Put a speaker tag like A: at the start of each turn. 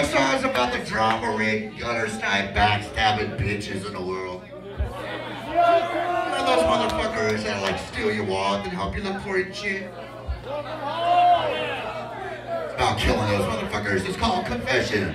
A: next songs about the drama rig, gutter snipe, backstabbing bitches in the world. One of those motherfuckers that like steal your wallet and help you look for it shit? It's about killing those motherfuckers. It's called Confessions.